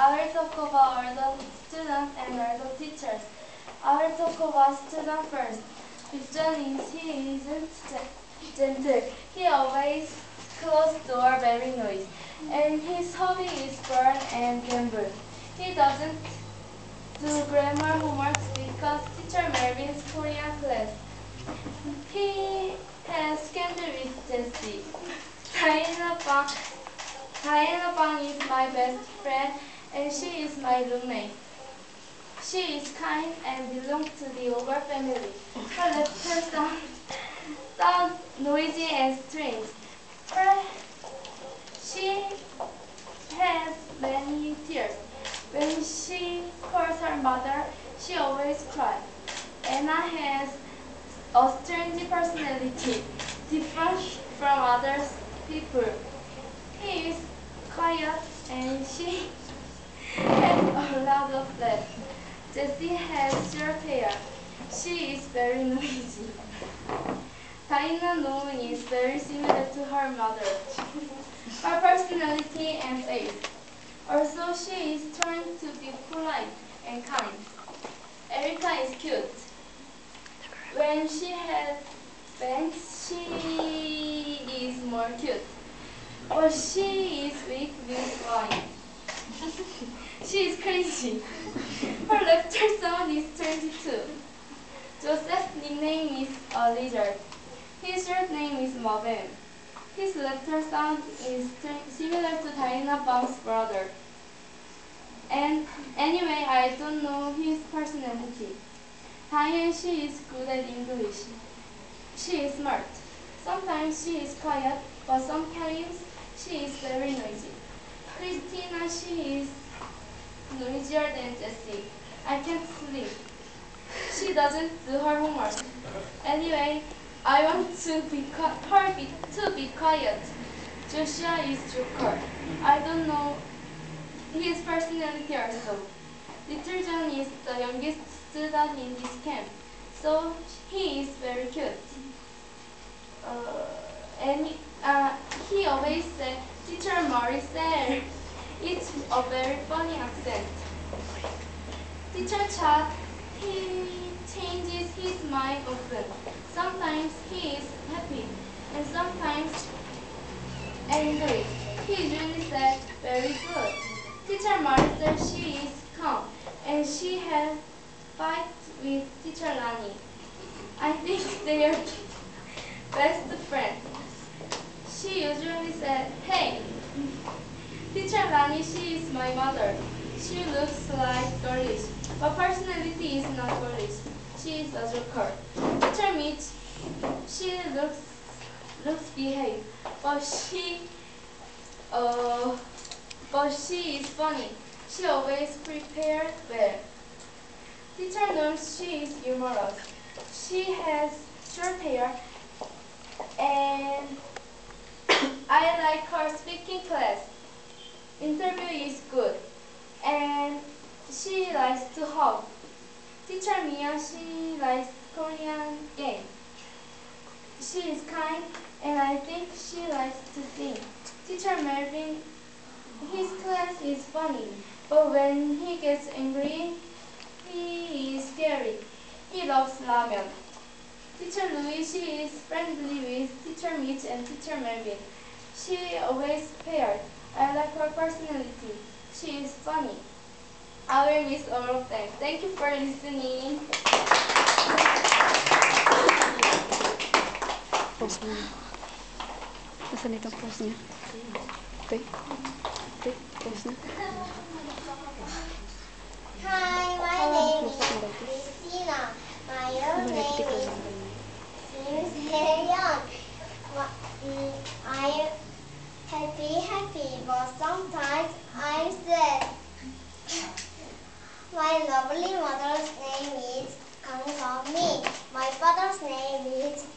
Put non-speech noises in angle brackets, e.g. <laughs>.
Talk about all the students and all the teachers. Talk about student first. His journey is he isn't gentle. He always close door very noise. And his hobby is burn and gamble. He doesn't do grammar homework because teacher Melvin's Korean class. He has scandal with Jessie. Diana Bang, Diana Bang is my best friend and she is my roommate. She is kind and belongs to the Over family. Her laughter sound, sound noisy and strange. Her, she has many tears. When she calls her mother, she always cries. Anna has a strange personality, different from other people. He is quiet and she has a lot of laugh. Jessie has short hair. She is very <laughs> noisy. Diana Noon is very similar to her mother. <laughs> Her personality and face. Also, she is trying to be polite and kind. Erica is cute. When she has bangs, she is more cute. But she is weak with wine. She is crazy. Her laughter sound is 22. Joseph's nickname is a lizard. His short name is Marvin. His laughter sound is similar to Diana Bang's brother. And anyway, I don't know his personality. Diane, she is good at English. She is smart. Sometimes she is quiet, but sometimes she is very noisy. Christina, she is noisier than Jessie. I can't sleep. She doesn't do her homework. Anyway, I want to be her be, to be quiet. Joshua is joker. I don't know his personality also. Little John is the youngest student in this camp, so he is very cute. Uh, and uh, he always said, Teacher Maricel, it's a very funny accent. Teacher Chad, he changes his mind often. Sometimes he is happy, and sometimes angry. He usually said, very good. Teacher Maricel, she is calm, and she has fight with Teacher Lani. I think <laughs> they are best friends. She usually said, hey, Teacher Lani, she is my mother. She looks like girlish, but personality is not girlish. She is a joker. Teacher Mitch, she looks looks behaved, but she uh but she is funny. She always prepared well. Teacher knows she is humorous. She has short hair and <coughs> I like her speaking class. Interview is good and she likes to hug. Teacher Mia, she likes Korean game. She is kind and I think she likes to sing. Teacher Melvin, his class is funny, but when he gets angry, he is scary. He loves ramen. Teacher Louis, she is friendly with Teacher Mitch and Teacher Melvin. She always paired. I like her personality. She is funny. I will miss all of them. Thank you for listening. Pause mo. Mm, Nasaan itong pause niya? Tay? Tay, pause na. Hi, my name is Christina. My real Balik name ko is lang. James Leon. Wha- mm, I'm happy, happy, but sometimes I'm sad. My lovely mother's name is Kang Mi. My father's name is